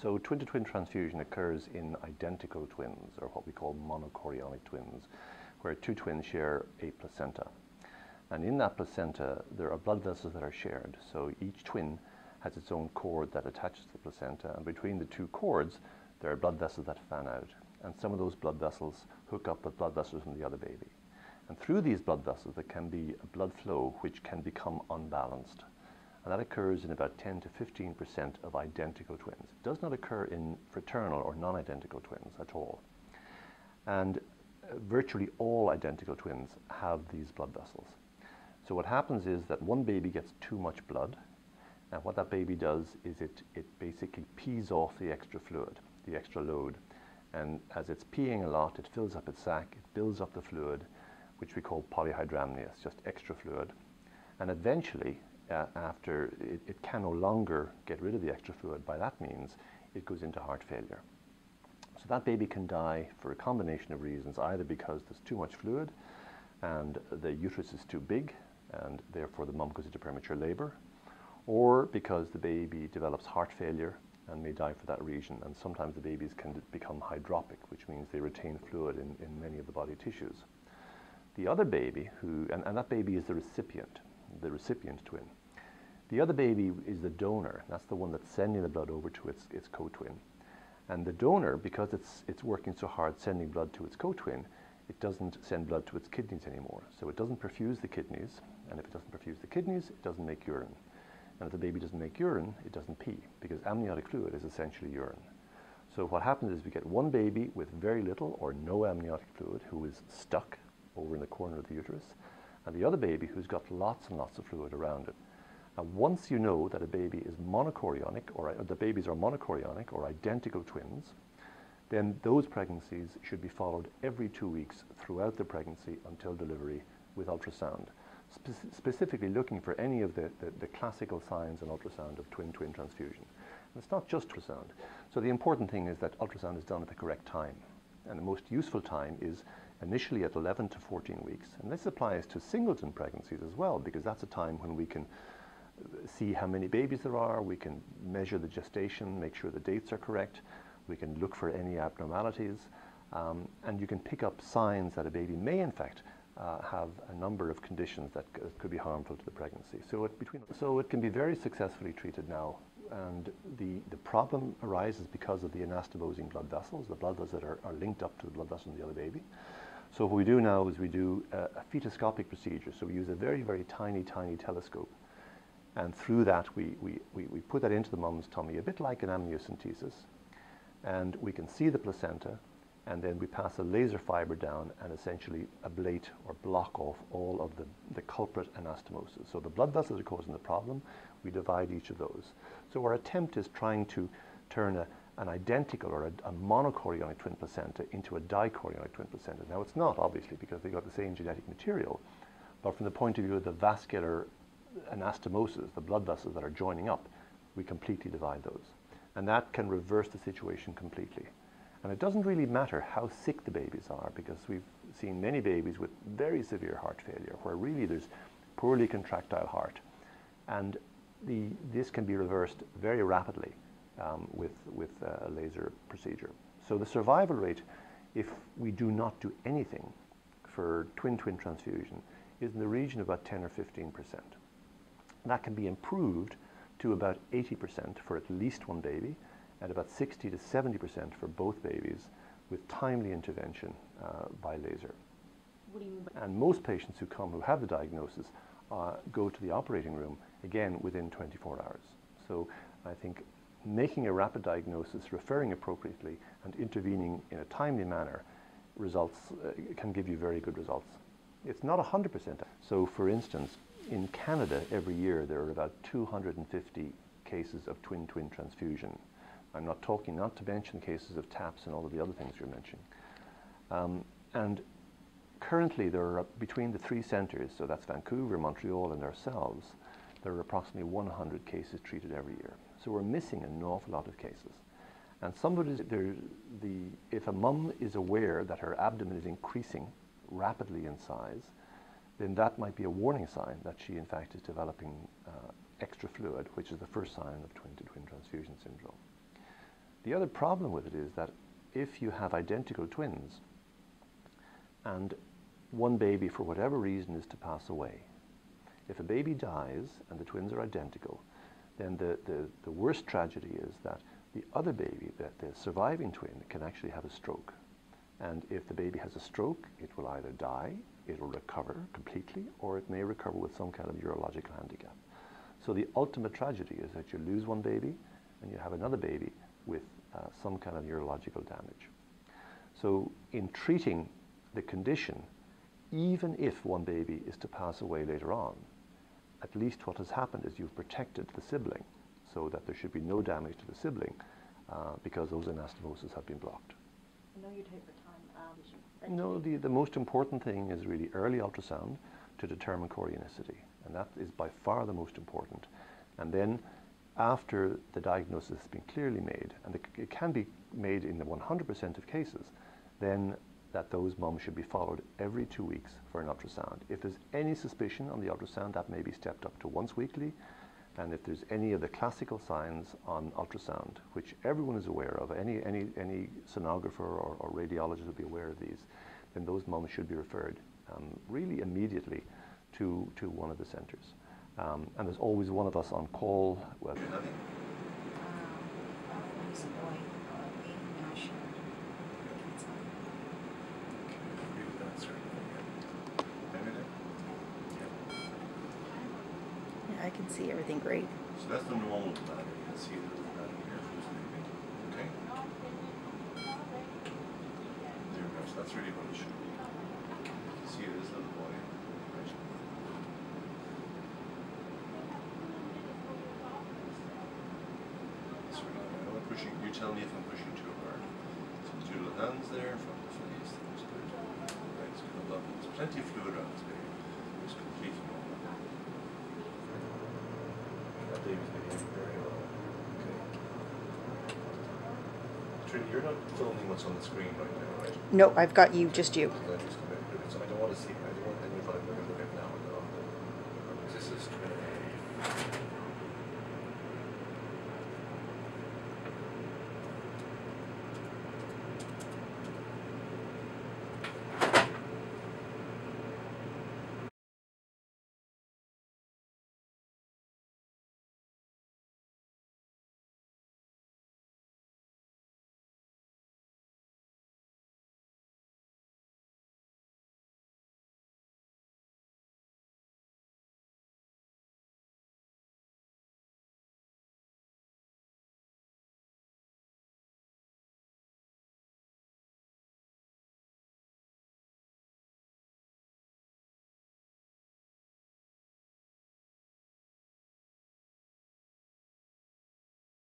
So twin-to-twin transfusion occurs in identical twins, or what we call monochorionic twins, where two twins share a placenta. And in that placenta, there are blood vessels that are shared. So each twin has its own cord that attaches to the placenta, and between the two cords, there are blood vessels that fan out. And some of those blood vessels hook up with blood vessels from the other baby. And through these blood vessels, there can be a blood flow which can become unbalanced. And that occurs in about 10 to 15% of identical twins. It does not occur in fraternal or non-identical twins at all. And uh, virtually all identical twins have these blood vessels. So what happens is that one baby gets too much blood, and what that baby does is it, it basically pees off the extra fluid, the extra load. And as it's peeing a lot, it fills up its sac, it builds up the fluid, which we call polyhydramnios, just extra fluid. And eventually, uh, after it, it, can no longer get rid of the extra fluid, by that means it goes into heart failure. So that baby can die for a combination of reasons, either because there's too much fluid and the uterus is too big and therefore the mom goes into premature labor, or because the baby develops heart failure and may die for that reason. And sometimes the babies can become hydropic, which means they retain fluid in, in many of the body tissues. The other baby, who, and, and that baby is the recipient, the recipient twin. The other baby is the donor. That's the one that's sending the blood over to its, its co-twin. And the donor, because it's, it's working so hard sending blood to its co-twin, it doesn't send blood to its kidneys anymore. So it doesn't perfuse the kidneys, and if it doesn't perfuse the kidneys, it doesn't make urine. And if the baby doesn't make urine, it doesn't pee, because amniotic fluid is essentially urine. So what happens is we get one baby with very little or no amniotic fluid who is stuck over in the corner of the uterus, and the other baby who's got lots and lots of fluid around it. And once you know that a baby is monochorionic, or, or the babies are monochorionic or identical twins, then those pregnancies should be followed every two weeks throughout the pregnancy until delivery with ultrasound, Spe specifically looking for any of the, the, the, classical signs in ultrasound of twin-twin transfusion. And it's not just ultrasound. So the important thing is that ultrasound is done at the correct time. And the most useful time is initially at 11 to 14 weeks. And this applies to singleton pregnancies as well, because that's a time when we can see how many babies there are, we can measure the gestation, make sure the dates are correct, we can look for any abnormalities, um, and you can pick up signs that a baby may in fact uh, have a number of conditions that could be harmful to the pregnancy. So it, between, so it can be very successfully treated now. And the, the problem arises because of the anastomosing blood vessels, the blood vessels that are, are linked up to the blood vessels in the other baby. So what we do now is we do a, a fetoscopic procedure. So we use a very, very tiny, tiny telescope. And through that, we, we, we, we put that into the mom's tummy, a bit like an amniocentesis. And we can see the placenta, and then we pass a laser fiber down and essentially ablate or block off all of the, the culprit anastomosis. So the blood vessels are causing the problem, we divide each of those. So our attempt is trying to turn a, an identical or a, a monochorionic twin placenta into a dichorionic twin placenta. Now it's not, obviously, because they've got the same genetic material, but from the point of view of the vascular anastomosis, the blood vessels that are joining up, we completely divide those. And that can reverse the situation completely. And it doesn't really matter how sick the babies are because we've seen many babies with very severe heart failure where really there's poorly contractile heart. And the, this can be reversed very rapidly um, with, with a laser procedure. So the survival rate, if we do not do anything for twin-twin transfusion, is in the region of about 10 or 15 percent. That can be improved to about 80% for at least one baby and about 60 to 70% for both babies with timely intervention uh, by laser. and most patients who come who have the diagnosis uh, go to the operating room again within 24 hours. So I think making a rapid diagnosis, referring appropriately, and intervening in a timely manner results uh, can give you very good results. It's not 100%. So for instance, in Canada every year there are about 250 cases of twin-twin transfusion. I'm not talking, not to mention cases of TAPS and all of the other things you're mentioning. Um, and currently there are, between the three centres, so that's Vancouver, Montreal and ourselves, there are approximately 100 cases treated every year. So we're missing an awful lot of cases. And somebody, the, if a mum is aware that her abdomen is increasing rapidly in size, then that might be a warning sign that she in fact is developing uh, extra fluid, which is the first sign of twin-to-twin transfusion syndrome. The other problem with it is that if you have identical twins and one baby, for whatever reason, is to pass away, if a baby dies and the twins are identical, then the, the, the worst tragedy is that the other baby, the, the surviving twin, can actually have a stroke. And if the baby has a stroke, it will either die, it will recover completely, or it may recover with some kind of neurological handicap. So the ultimate tragedy is that you lose one baby and you have another baby with uh, some kind of neurological damage. So in treating the condition, even if one baby is to pass away later on, at least what has happened is you've protected the sibling so that there should be no damage to the sibling uh, because those anastomoses have been blocked. I know you take your time. No, the, the most important thing is really early ultrasound to determine chorionicity, and that is by far the most important. And then after the diagnosis has been clearly made, and it, it can be made in the 100% of cases, then that those mums should be followed every two weeks for an ultrasound. If there's any suspicion on the ultrasound, that may be stepped up to once weekly. And if there's any of the classical signs on ultrasound, which everyone is aware of, any, any, any sonographer or, or radiologist will be aware of these, then those mums should be referred um, really immediately to, to one of the centres. Um, and there's always one of us on call. Well, um, he's a boy, uh, Aiden Nash. Kids on. agree with that, certainly. Benedict? Yeah, I can see everything great. So that's the normal plan, you can see the here for this baby, okay? There we go, so that's really what it should be. See this little boy, know I'm pushing, you tell me if I'm pushing too hard. So two little hands there of the face, that's good. Right, it's lovely, there's plenty of fluid around Katrina, you're not filming what's on the screen right now, right? No, I've got you, just you. So I don't want to see that.